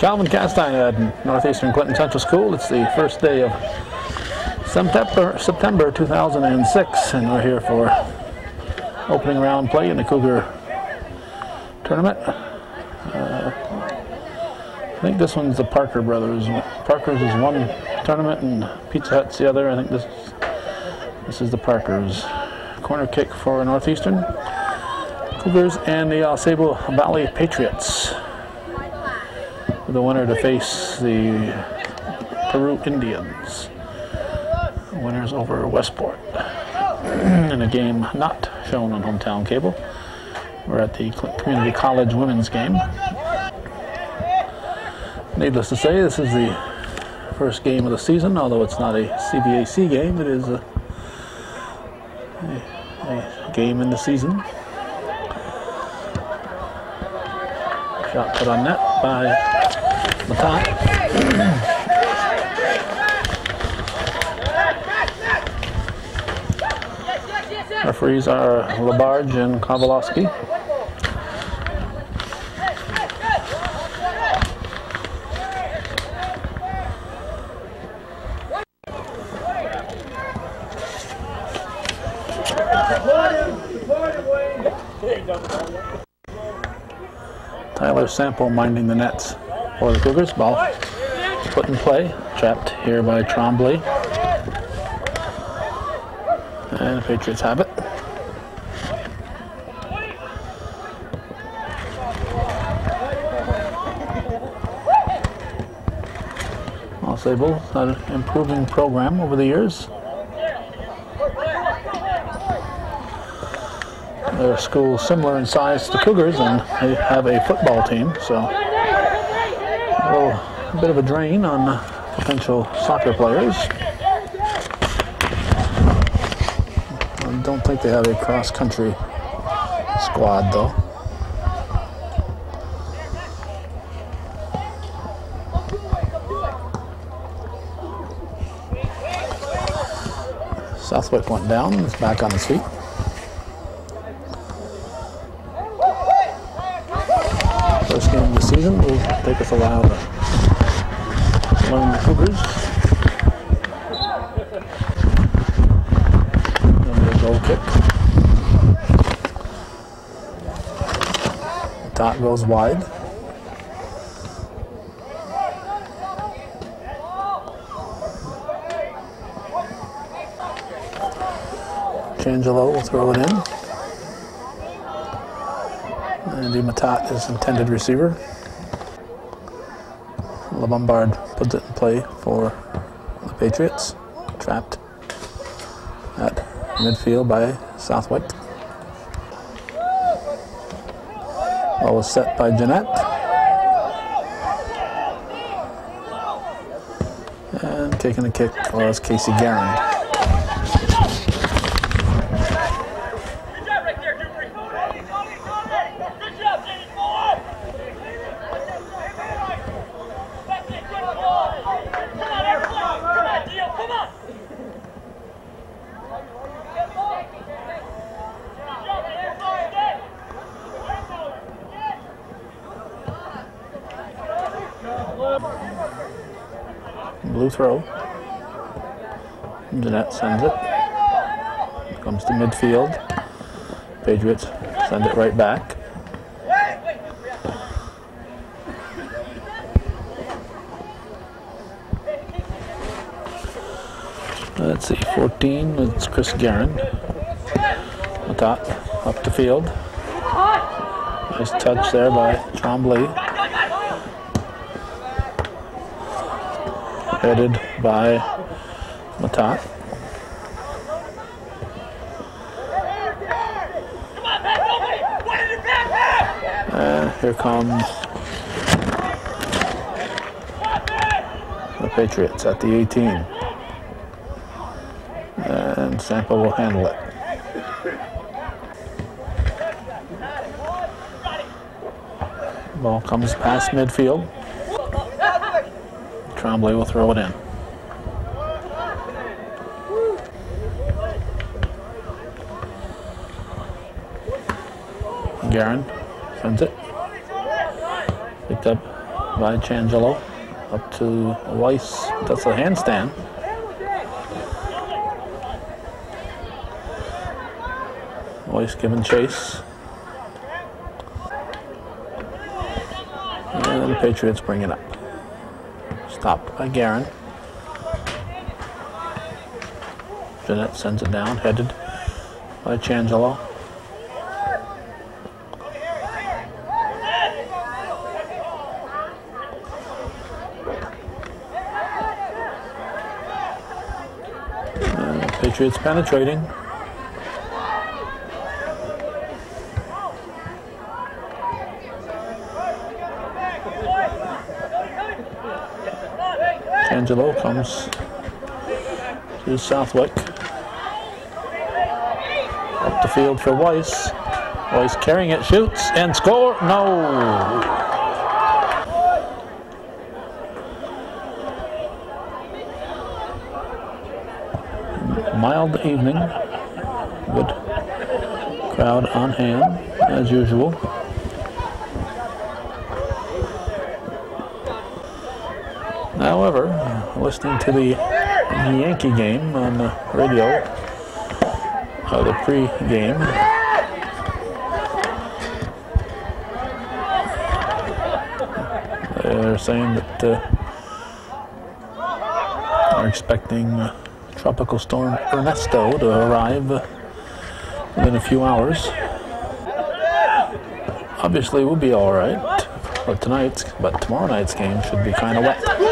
Calvin Castine at Northeastern Clinton Central School. It's the first day of September, September 2006, and we're here for opening round play in the Cougar tournament. Uh, I think this one's the Parker brothers. Parker's is one tournament and Pizza Hut's the other. I think this this is the Parkers. Corner kick for Northeastern Cougars and AuSable Valley Patriots the winner to face the Peru Indians. Winners over Westport. in a game not shown on hometown cable. We're at the Community College women's game. Needless to say, this is the first game of the season, although it's not a CVAC game, it is a, a, a game in the season. Put on net by Matat. Referees are Labarge and Kowalowski. Sample minding the nets for the Cougars. Ball put in play, trapped here by Trombley. And the Patriots have it. Sable had an improving program over the years. Their school similar in size to the Cougars and they have a football team, so a little bit of a drain on potential soccer players. I don't think they have a cross-country squad though. Southwick went down, is back on his feet. First game of the season will take us a while to learn the Cougars. And goal kick. Dot goes wide. Changelo will throw it in. Andy Matat is intended receiver. LeBombard puts it in play for the Patriots. Trapped at midfield by Southwick. Ball was set by Jeanette. And taking the kick was Casey Garand. Throw. Jeanette sends it. Comes to midfield. Patriots send it right back. Let's see, 14, it's Chris Guerin. Top, up the field. Nice touch there by Trombley. Headed by Matat. Here comes the Patriots at the 18. And Sample will handle it. Ball comes past midfield. Trombley will throw it in. Garin sends it. Picked up by Changelo. Up to Weiss. That's a handstand. Weiss giving chase. And the Patriots bring it up. Stopped by Guerin. Jeanette sends it down, headed by Changelo. Uh, Patriots penetrating. Angelo comes to Southwick. Up the field for Weiss. Weiss carrying it, shoots and score. No. Mild evening. Good crowd on hand, as usual. However, listening to the Yankee game on the radio, uh, the pre-game, they're saying that uh, are expecting uh, Tropical Storm Ernesto to arrive within a few hours. Obviously, we'll be all right for tonight's, but tomorrow night's game should be kind of wet.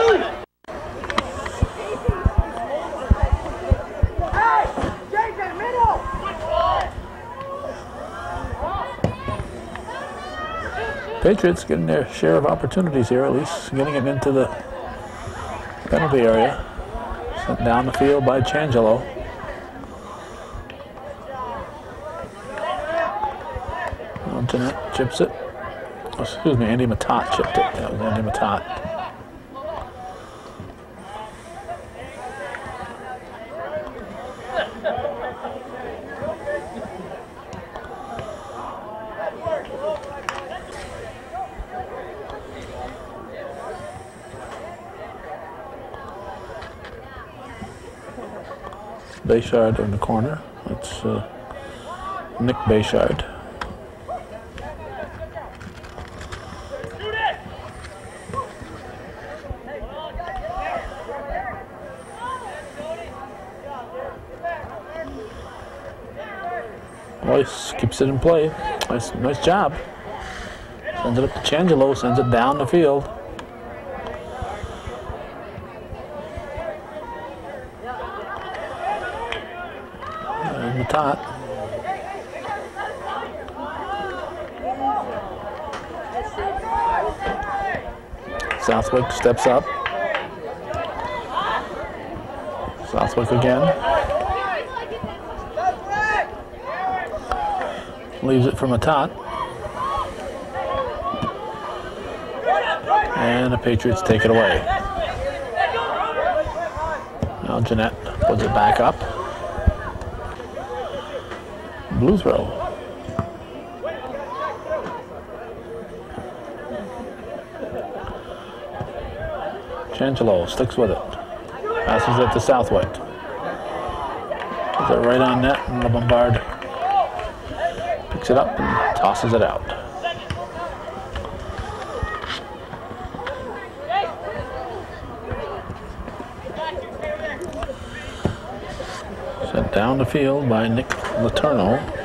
Patriots getting their share of opportunities here, at least getting it into the penalty area. Sent down the field by Changelo. Jeanette chips it. Oh, excuse me, Andy Matat chipped it. That was Andy Matat. Bayshard in the corner. It's uh, Nick Bayshard. Weiss keeps it in play. Nice, nice job. Sends it up to Changelo, sends it down the field. tot. Southwick steps up. Southwick again. Leaves it from a tot. And the Patriots take it away. Now Jeanette puts it back up. Blue throw. Changelo sticks with it. Passes it to Southwick. Puts it right on net and LeBombard picks it up and tosses it out. Sent down the field by Nick Letourneau.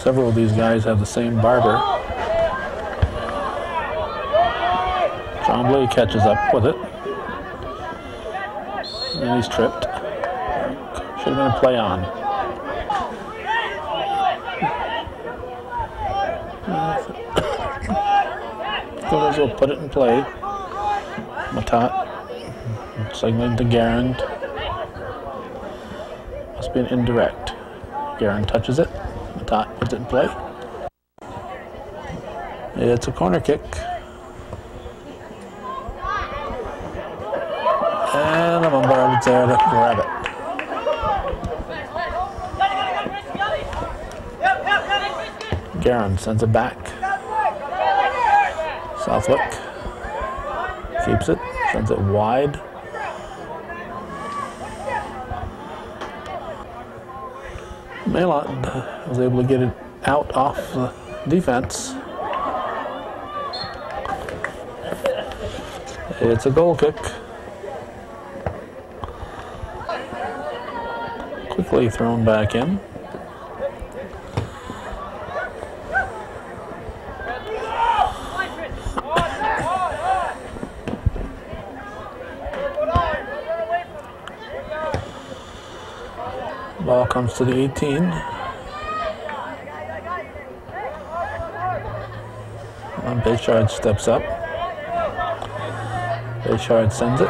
Several of these guys have the same barber. Tremblay catches up with it. And he's tripped. Should have been a play on. As will put it in play. Matat signaling to Guerin. Must be an indirect. Guerin touches it. In play. It's a corner kick. And bombard Patriots there to grab it. Garin sends it back. Southwick keeps it, sends it wide. Maylot uh, was able to get it out off the defense. It's a goal kick. Quickly thrown back in. Ball comes to the 18. And Bayshard steps up. Bayshard sends it.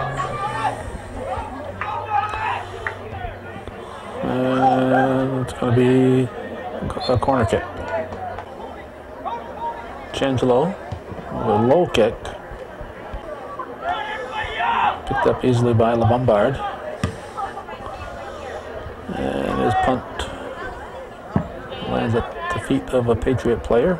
And it's going to be a corner kick. Changelo, a low kick. Picked up easily by LeBombard. And his punt lands at the feet of a Patriot player.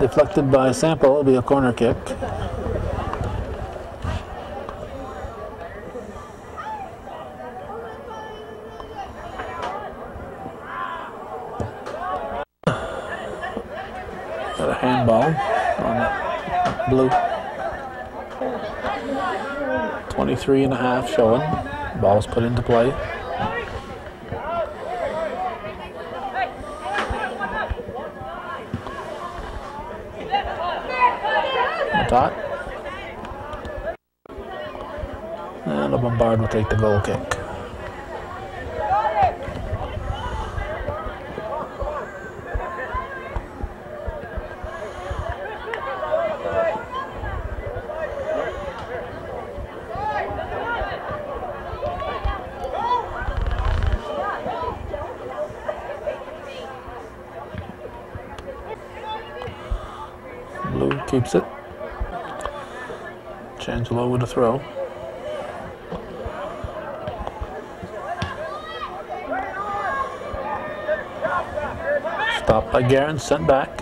Deflected by Sample, it'll be a corner kick. 23 and a half showing. Ball's put into play. Matot. And a bombard will take the goal kick. Blue keeps it. Changelo with a throw. Stopped by Garin, sent back.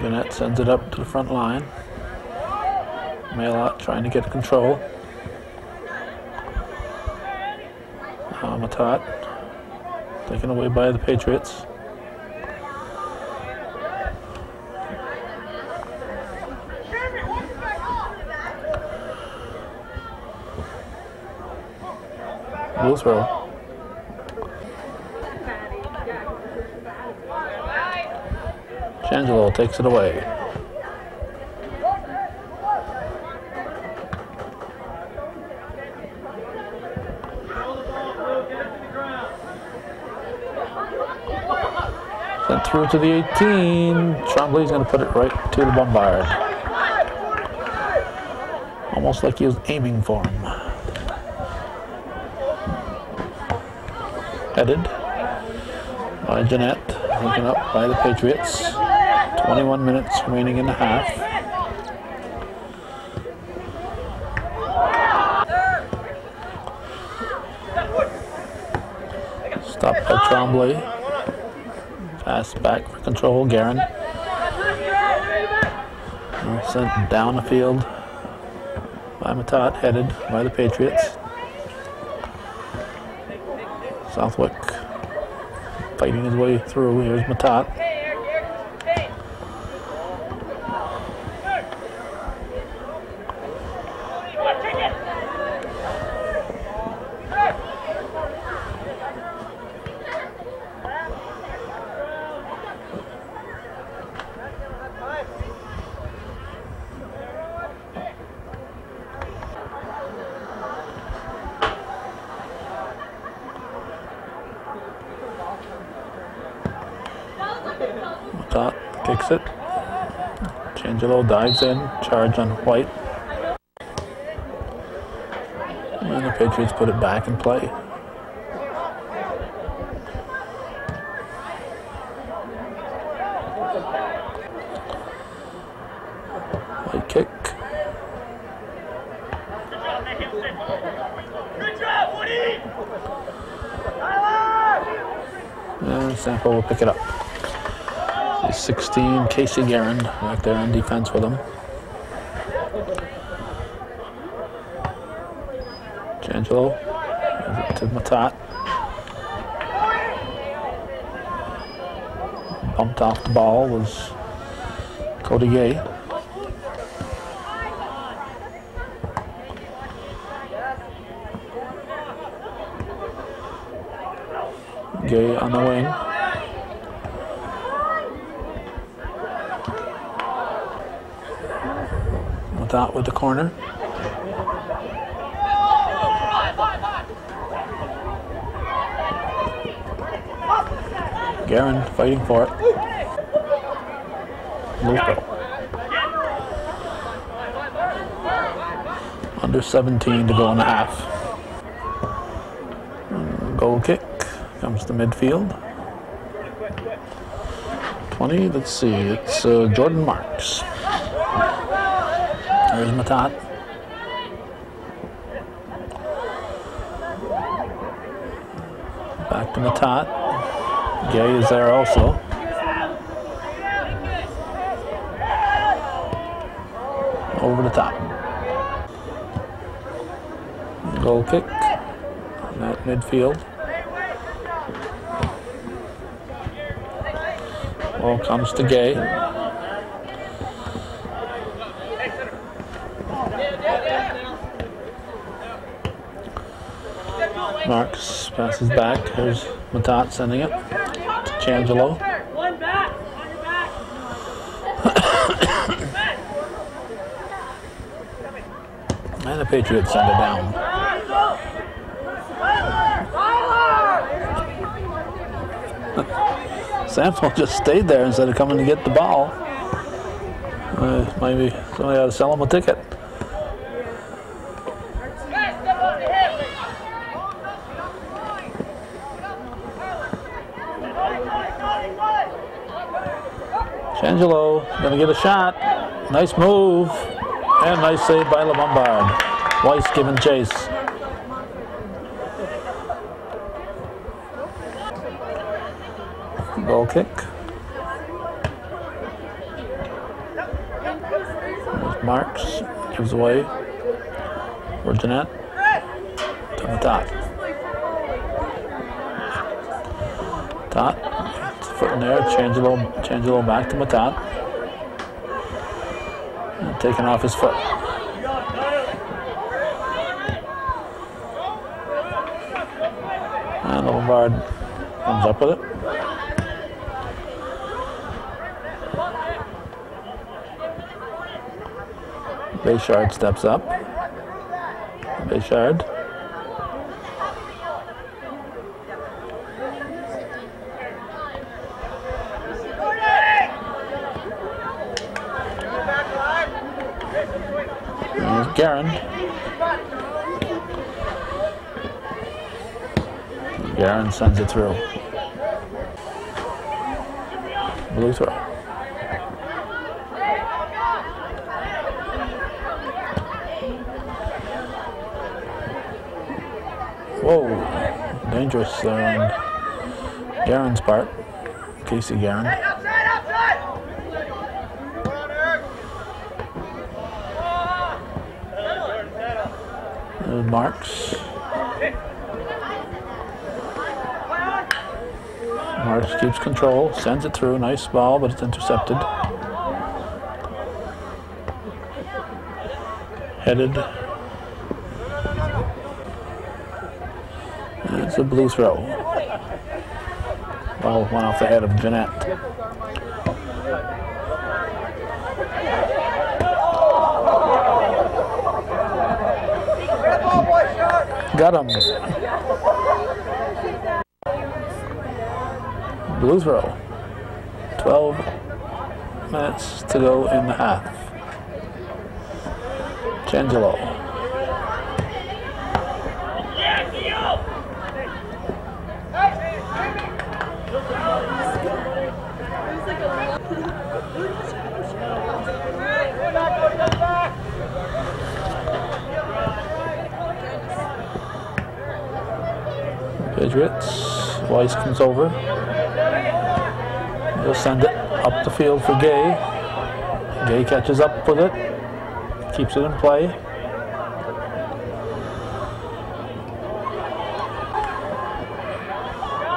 Jeanette sends it up to the front line. Mailot trying to get control. Matat taken away by the Patriots. Throw. Changelo takes it away. Through to the 18. Trombley's going to put it right to LeBombard. Almost like he was aiming for him. Headed by Jeanette, taken up by the Patriots. 21 minutes remaining in the half. Stop by Trombley. Back for control, Garin. Sent down the field by Matat, headed by the Patriots. Southwick fighting his way through. Here's Matat. Kicks it. Changelo dives in, charge on White. And the Patriots put it back in play. White kick. And Sample will pick it up. 16, Casey Guerin back there in defense with him. Changelo to Matat. Bumped off the ball was Cody Gay. Gay on the wing. Matat with the corner. Guerin fighting for it. Under 17 to go in the half. Goal kick comes to midfield. 20, let's see, it's uh, Jordan Marks. There's Matat. Back to Matat. Gay is there also. Over the top. Goal kick. At midfield. Ball comes to Gay. Marks passes back. There's Matat sending it to Changelo. And the Patriots send it down. Sample just stayed there instead of coming to get the ball. Uh, maybe somebody ought to sell him a ticket. Changelo gonna get a shot. Nice move. And nice save by LeBombard. Weiss giving chase. Goal kick. Marks. Gives away. For Jeanette. To the top. Tot. A foot in there. Changelo, Changelo back to Matat. Taking off his foot. And Lombard comes up with it. Bayshard steps up. Bayshard. There's Garin. Garin sends it through. Blue throw. Whoa, dangerous there on Garen's part. Casey Garen. Marks. Marks keeps control, sends it through. Nice ball, but it's intercepted. Headed. It's a blue throw. Ball went off the head of Jeanette. Got him. Blue throw. 12 minutes to go in the half. Changelo. Patriots. Weiss comes over. He'll send it up the field for Gay. Gay catches up with it. Keeps it in play.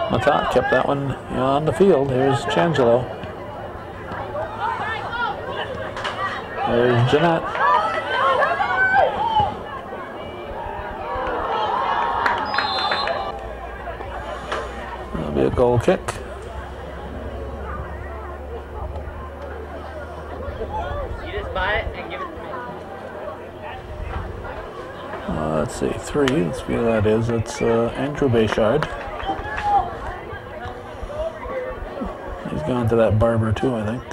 Matat kept that one on the field. Here's Changelo. There's Jeanette. That'll be a goal kick. You just buy it and give it to me. Uh, let's see, three. Let's see who that is. It's uh, Andrew Bayshard. He's gone to that barber too, I think.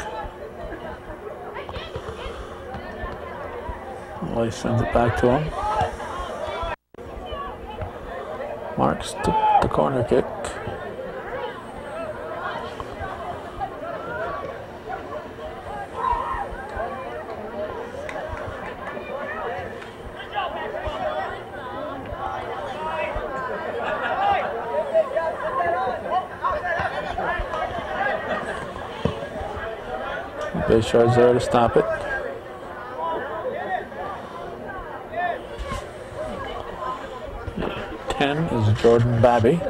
Well, he sends it back to him. Marks the corner kick. Bayshard's there to stop it. Ten is Jordan Babby.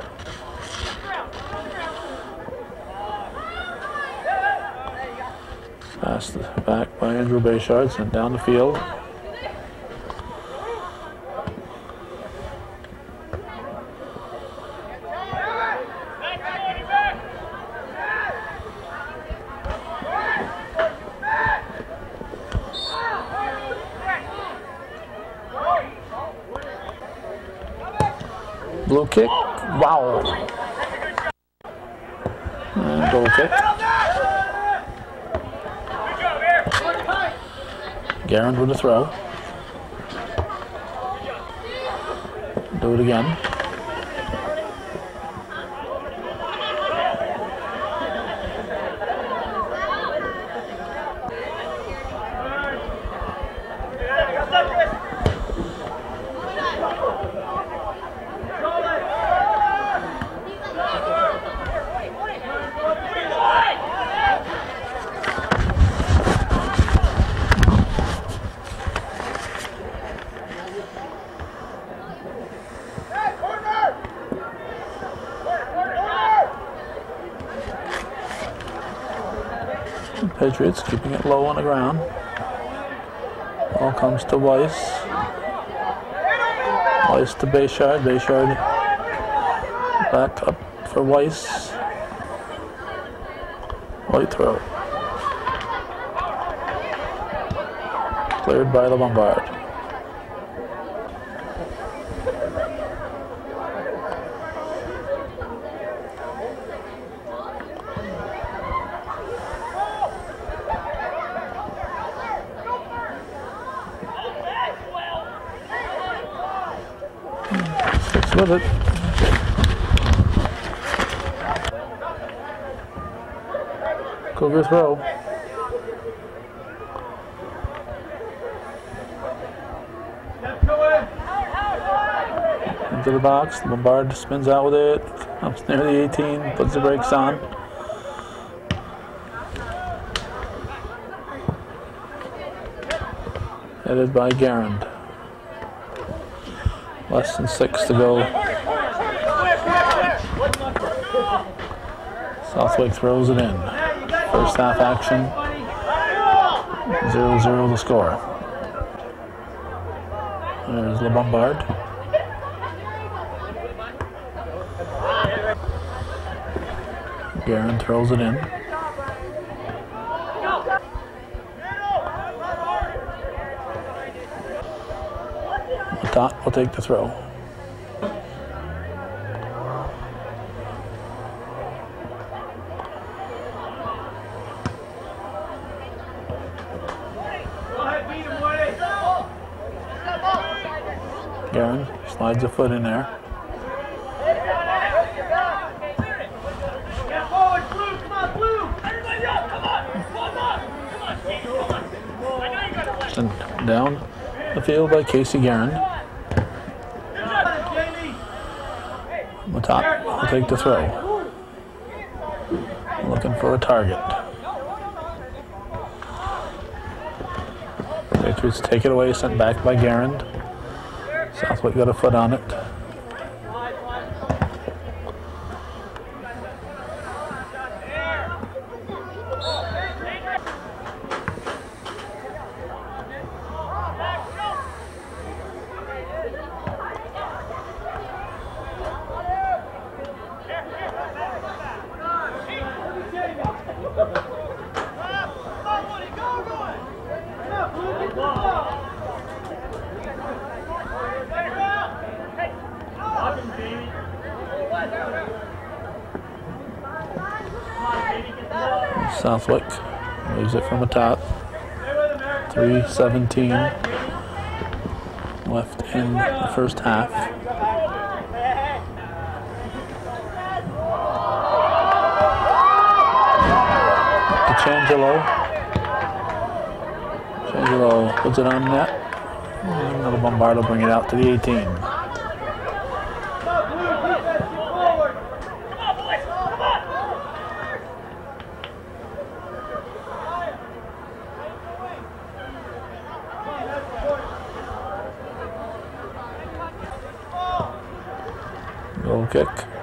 Passed back by Andrew Bayshard, sent down the field. Blue kick. Wow. And goal kick. Garand with a throw. Do it again. Patriots keeping it low on the ground. All comes to Weiss. Weiss to Bayshard. Bayshard back up for Weiss. White throw. Cleared by the Lombard. With it. Cougar throw. Into the box. Lombard spins out with it. Comes near the 18. Puts the brakes on. Headed by Garand. Less than six to go. Southwick throws it in. First half action. 0 0 the score. There's Le Bombard. Garen throws it in. Dot will take the throw. Garen slides a foot in there. And down the field by Casey Garen. Matat will take the throw. Looking for a target. Patriots take it away, sent back by Garand. Southwick got a foot on it. Southwick leaves it from the top. 317 left in the first half. DeCangelo. Changelo puts it on net. And Little Bombard will bring it out to the 18. Goal kick.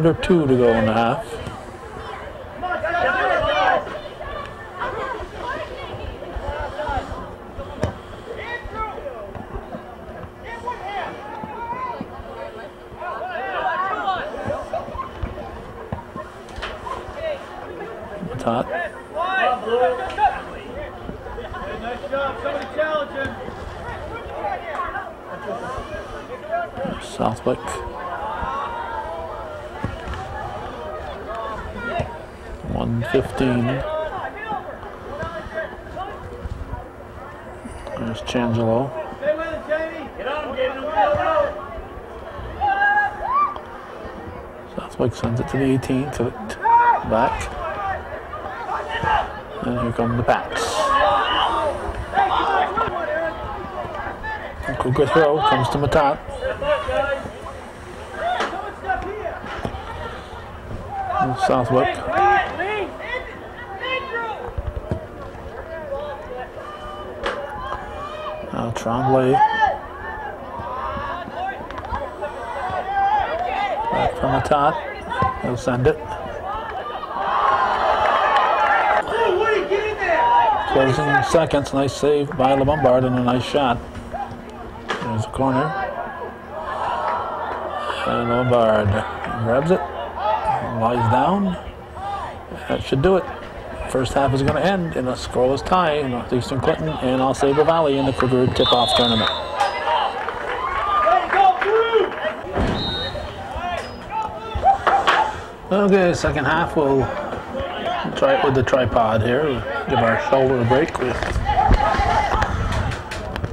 Under two to go in the half. Tot Nice job, somebody challenge him. Southwick. One fifteen. There's Changelo. Stay with it, Jamie. Get on, Jamie. Go, Southwick sends it to the 18th. To it back. And here come the Pats. Cougar throw comes to Matat. And Southwick. Now Tremblay. Back from Matat. He'll send it. Closing seconds. Nice save by LeBombard and a nice shot. There's a corner. And Lombard grabs it, lies down. That should do it. First half is going to end in a scoreless tie in Northeastern Clinton and AuSable Valley in the Cougar tip-off tournament. Way to go, blue. Okay, second half we'll try it with the tripod here. Give our shoulder a break. We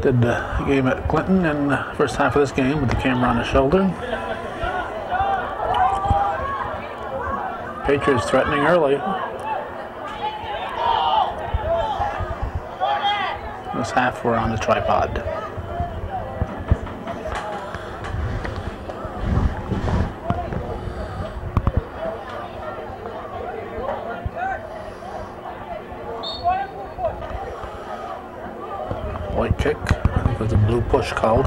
did the game at Clinton in the first half of this game with the camera on the shoulder. Patriots threatening early. This half we're on the tripod. White kick. I think with a blue push called.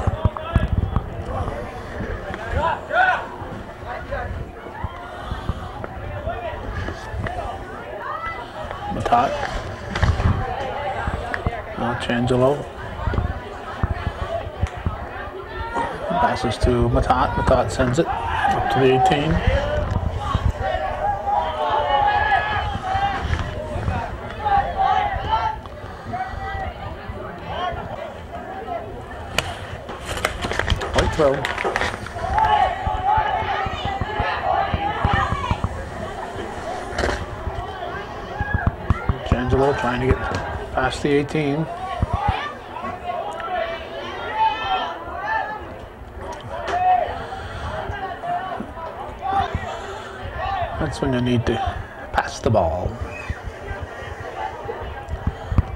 Matat. Now Changelo. Passes to Matat. Matat sends it up to the 18. White throw. Jangelo trying to get past the 18. When you need to pass the ball.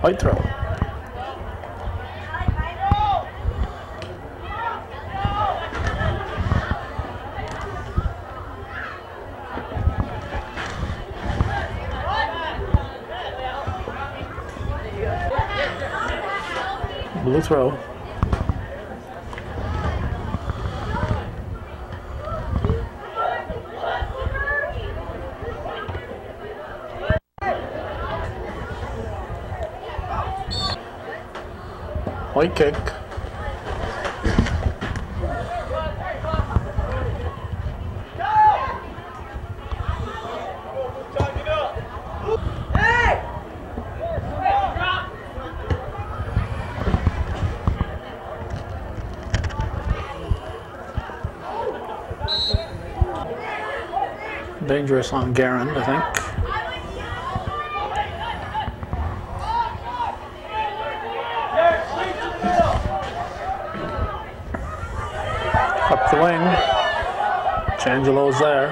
White throw. Blue throw. White kick. Dangerous on Garand, I think. Up the wing. Changelo's there.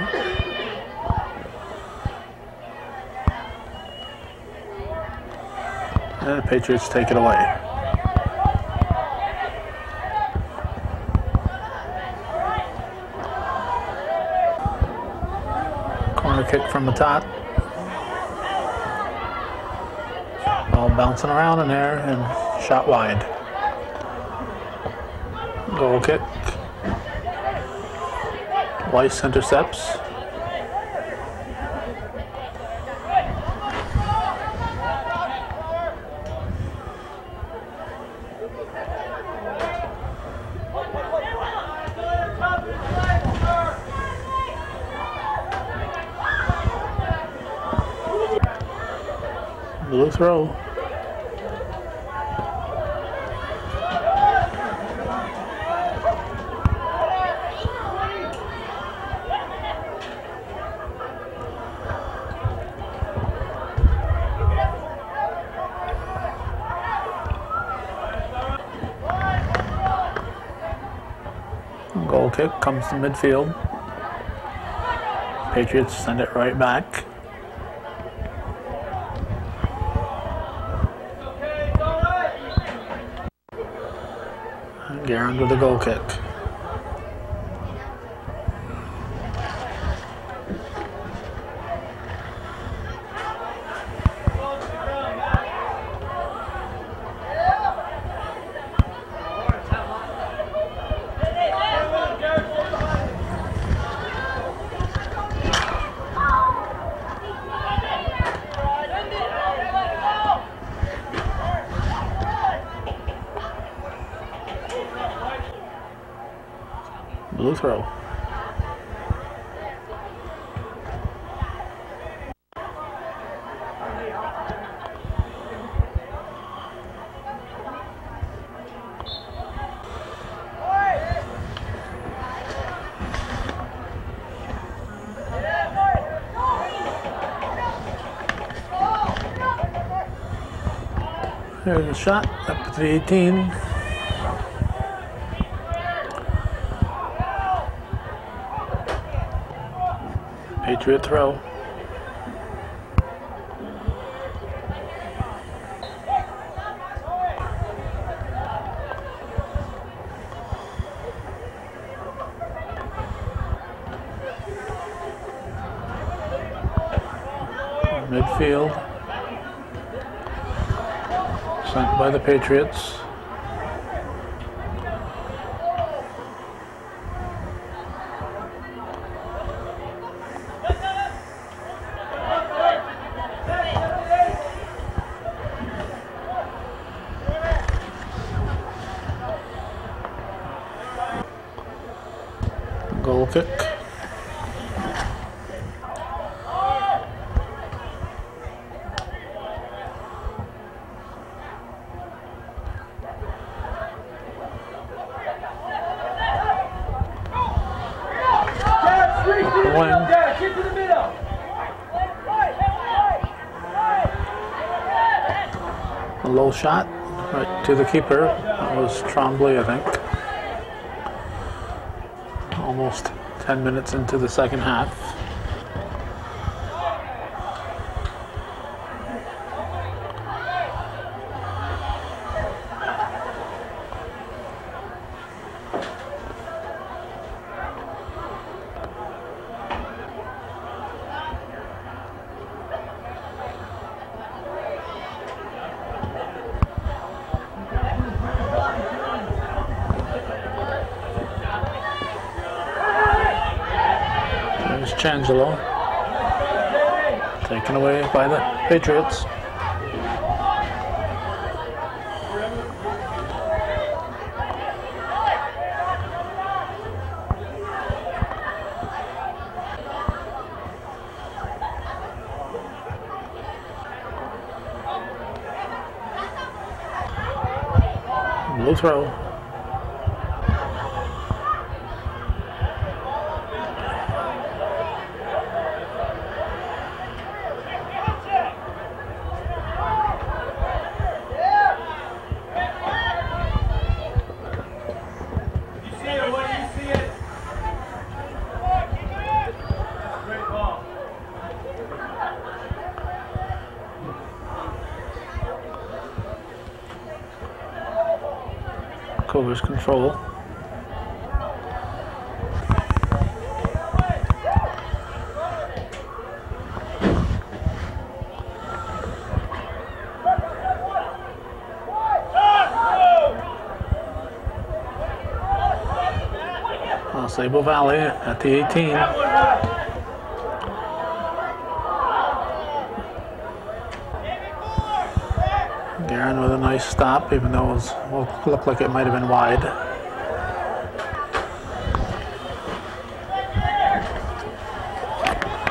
And the Patriots take it away. Corner kick from Matat. Ball bouncing around in there and shot wide. Goal kick. Weiss intercepts. Blue throw. Goal kick comes to midfield. Patriots send it right back. Garand with a goal kick. Blue throw. There's a shot up to the 18. Patriot throw. Midfield. Sent by the Patriots. Goal kick. Dad, three feet in the One. middle, Dad. Get to the middle. A low shot right to the keeper. That was Trombley, I think. Almost 10 minutes into the second half. There's Changelo. Taken away by the Patriots. Throw. You see it? What do you see it? Great ball. Cougars control. Sable Valley at the 18. Garen with a nice stop, even though it was, well, looked like it might have been wide.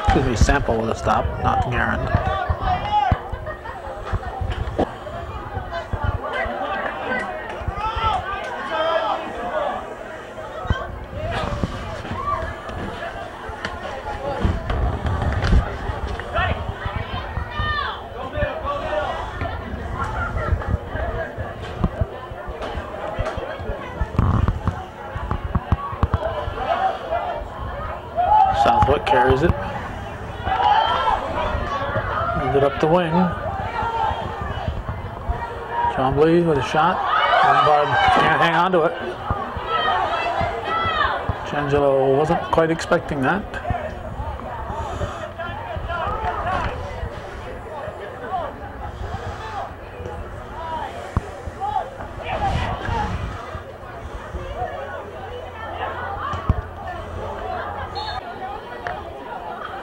Excuse me, Sample with a stop, not Garen. Carries it. Move it up the wing. Trombley with a shot. LeBombard can't hang on to it. Changelo wasn't quite expecting that.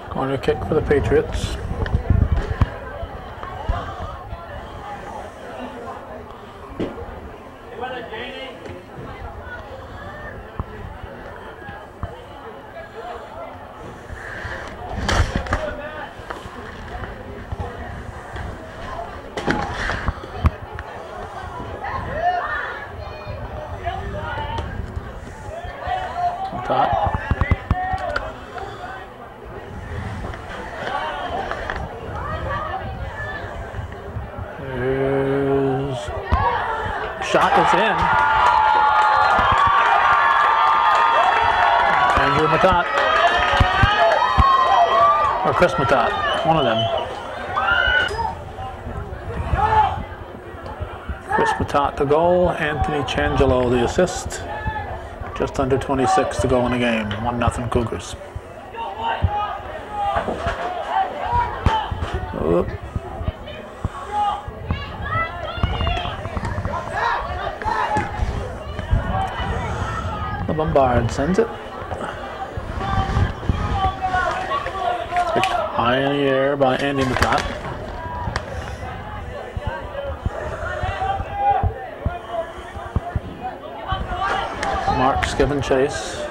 Corner kick for the Patriots. Top. There's shot that's in. Andrew Matat. Or Chris Matat. One of them. Chris Matat the goal. Anthony Changelo the assist. Just under 26 to go in the game. 1 nothing Cougars. Oop. LeBombard sends it. High in the air by Andy McCott. Mark's giving chase.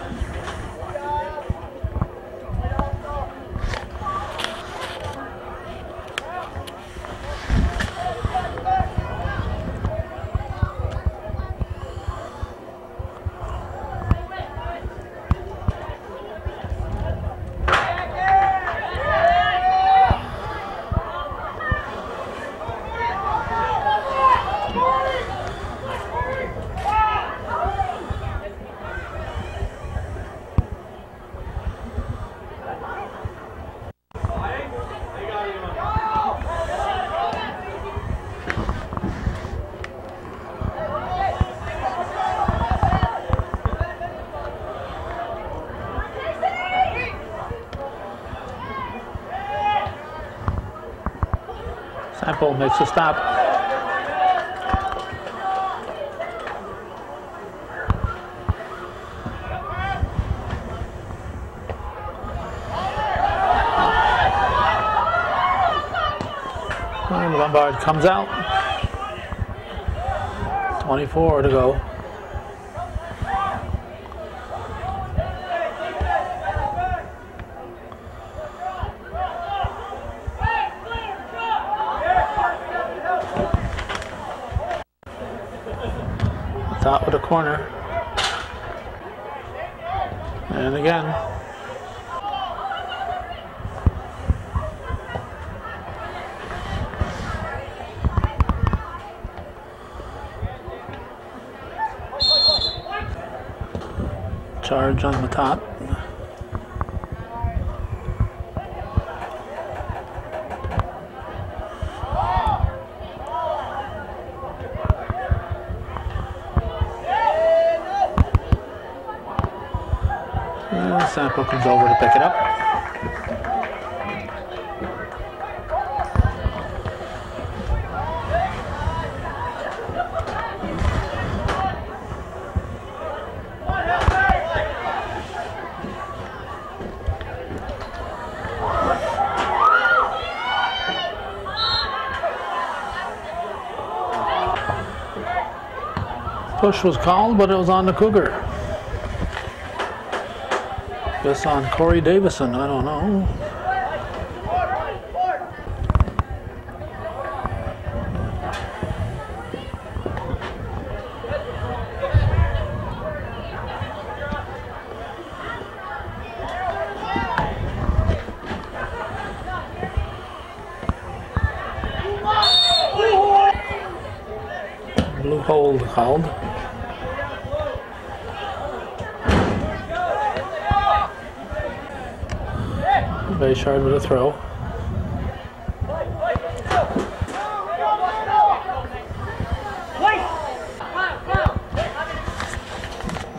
Makes a stop. And LeBombard comes out. 24 to go. Top of the corner. And again. Charge on the top. Sample comes over to pick it up. Push was called, but it was on the Cougar. Guess on Corey Davison, I don't know. Blue hold called. Bayshard with a throw.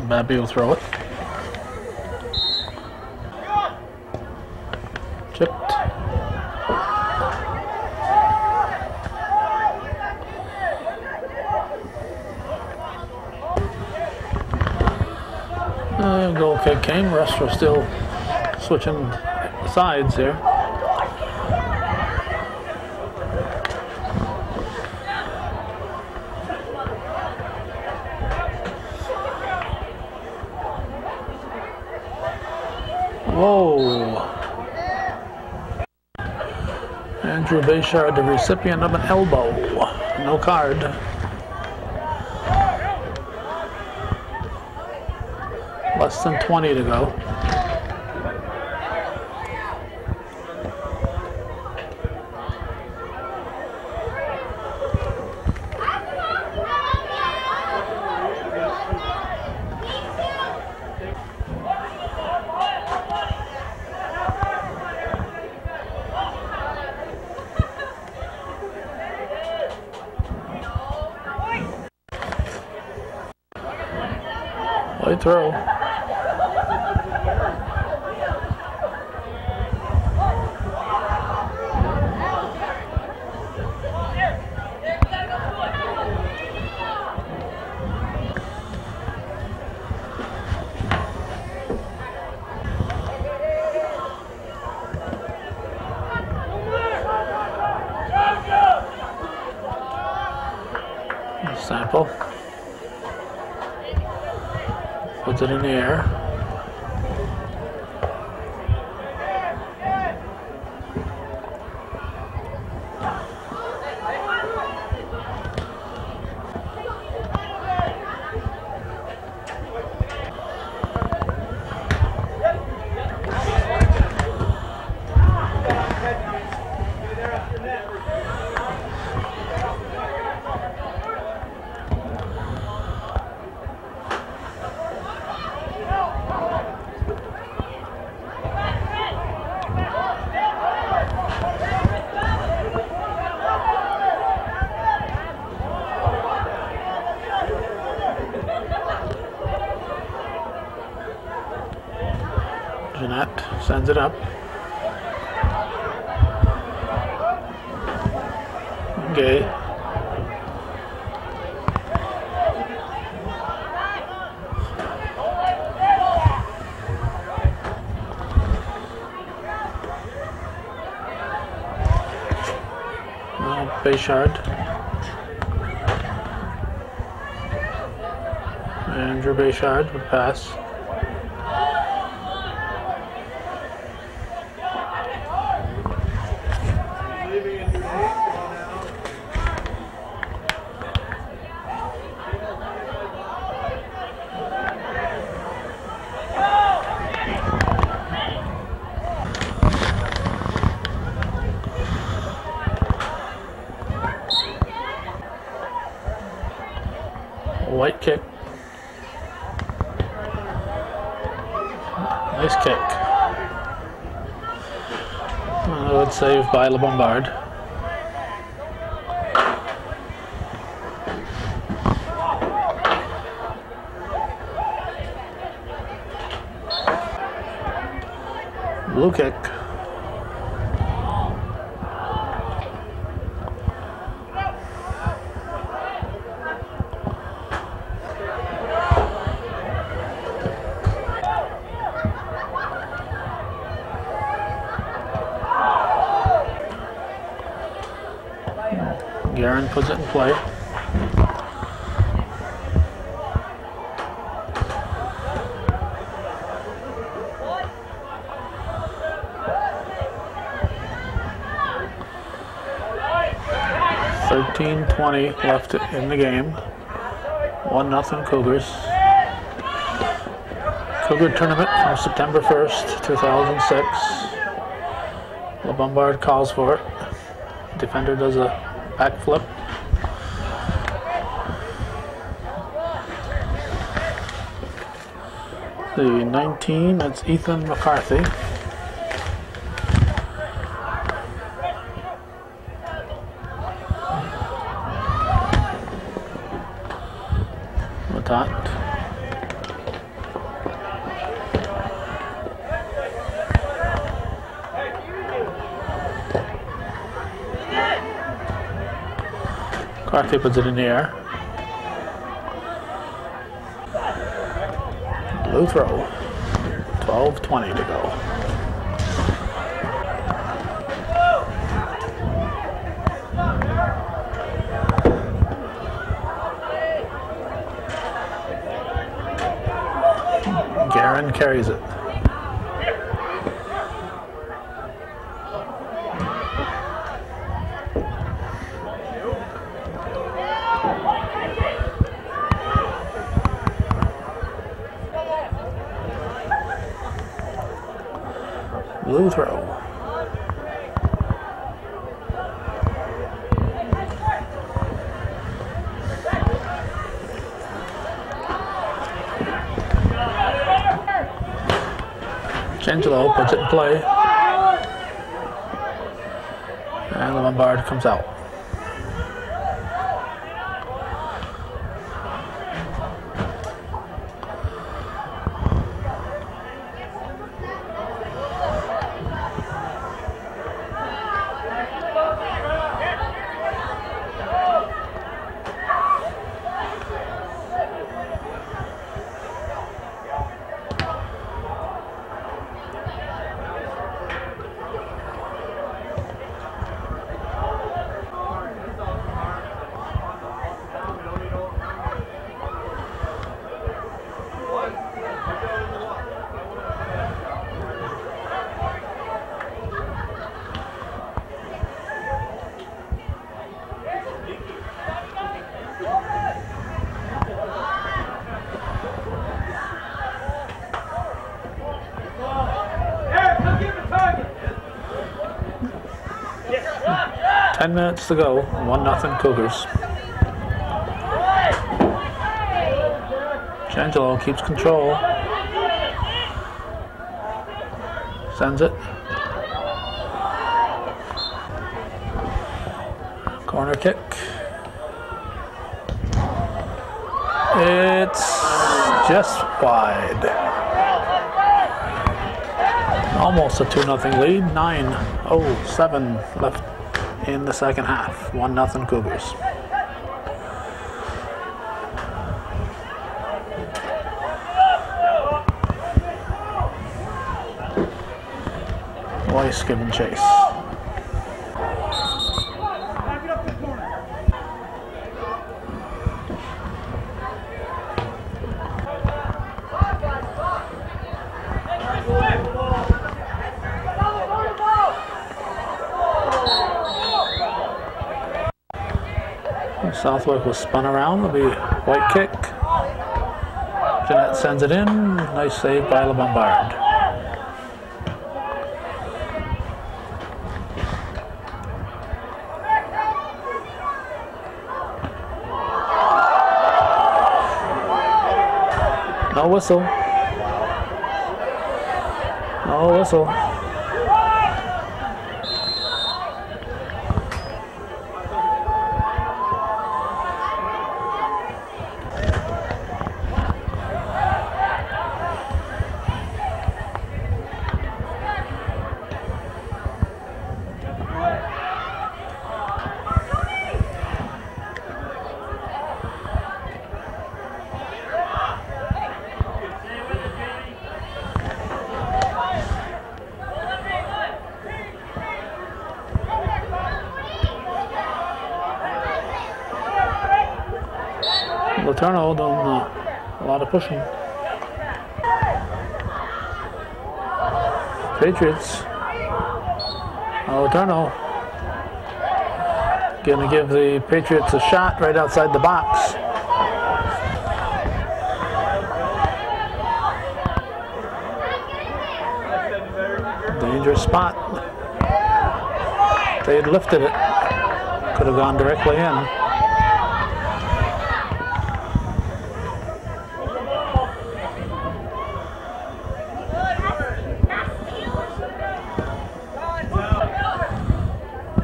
Babby will throw it. Chipped. Uh, goal kick came. Rest were still switching sides here. Whoa. Andrew Bayshard, the recipient of an elbow. No card. Less than 20 to go. White throw. Sample. Puts it in the air. Jeanette sends it up. Gay. Now. Andrew Bayshard would pass. White kick. Nice kick. Uh, good save by Le Bombard. Blue kick. Garen puts it in play. Thirteen twenty left in the game. One nothing Cougars. Cougar tournament from September first, two thousand six. Le Bombard calls for it. Defender does a backflip. The 19, that's Ethan McCarthy. Matat. McCarthy puts it in the air. Blue throw. 12-20 to go. Garen carries it. Blue throw. Changelo puts it in play. And LeBombard comes out. Ten minutes to go. One nothing Cougars. Changelo keeps control. Sends it. Corner kick. It's just wide. Almost a 2 0 lead. 9 0 7 left in the second half. 1 nothing Cougars. Weiss giving chase. Southwick was spun around. It'll be white kick. Jeanette sends it in. Nice save by LeBombard. No whistle. No whistle. Laterno doing uh, a lot of pushing. Patriots. Oh, Laterno gonna give the Patriots a shot right outside the box. Dangerous spot. They had lifted it. Could have gone directly in.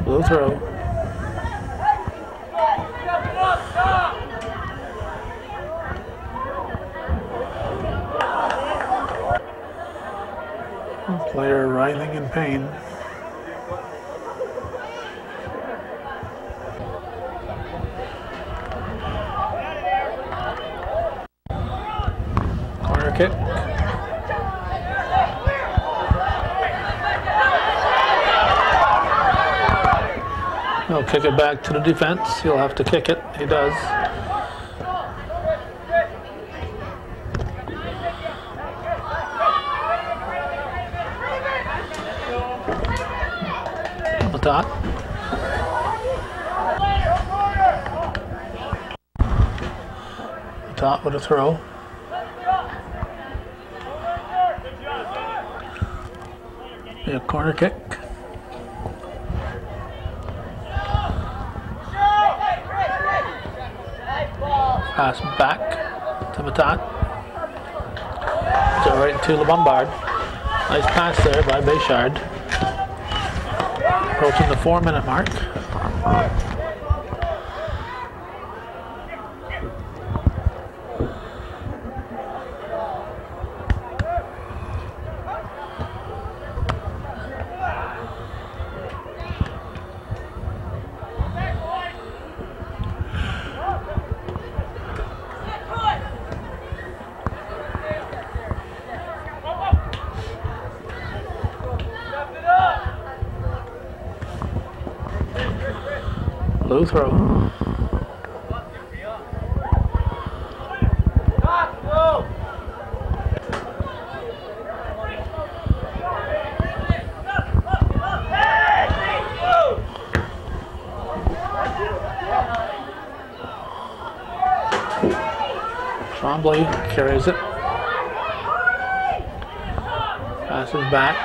Blue throw. Player writhing in pain. Corner kick. He'll kick it back to the defense. He'll have to kick it. He does. Matat. Matat with a throw. Yeah, corner kick. Pass So right to LeBombard. Nice pass there by Bayshard. Approaching the four minute mark. Blue throw. Trombley carries it. Passes back.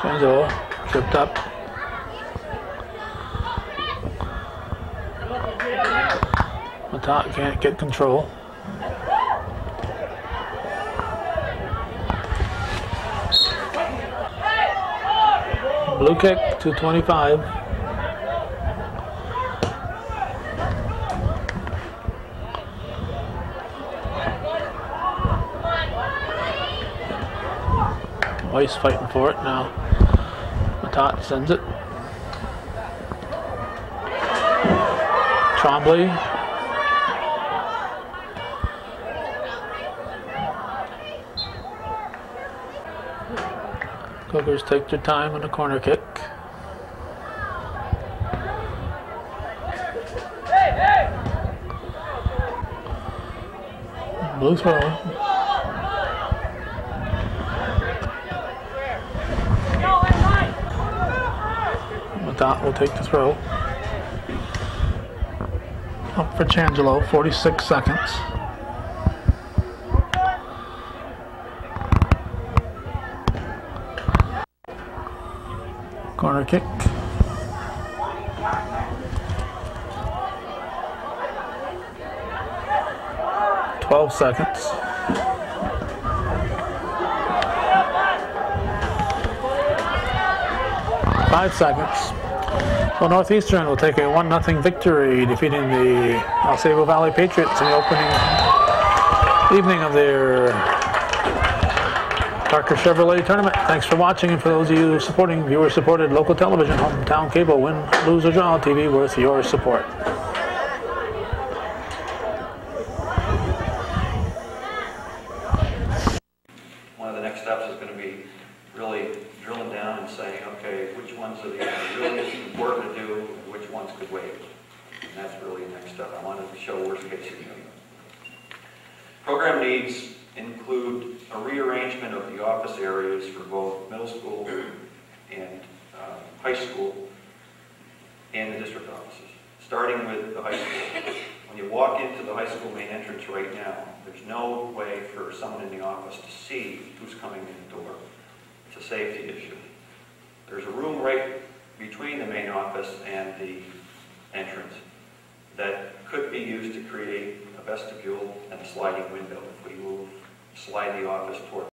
Shanzo tripped up. Matat can't get control. Blue kick, to 25. Weiss fighting for it now. Matat sends it. Trombley. Cougars take your time on the corner kick. Blue throw. Matat will take the throw. Up for Changelo, 46 seconds. Corner kick. Twelve seconds. Five seconds. Well, Northeastern will take a 1-0 victory, defeating the Sabo Valley Patriots in the opening evening of their Parker Chevrolet Tournament. Thanks for watching, and for those of you supporting viewer-supported local television, hometown cable, win, lose, or draw, TV worth your support.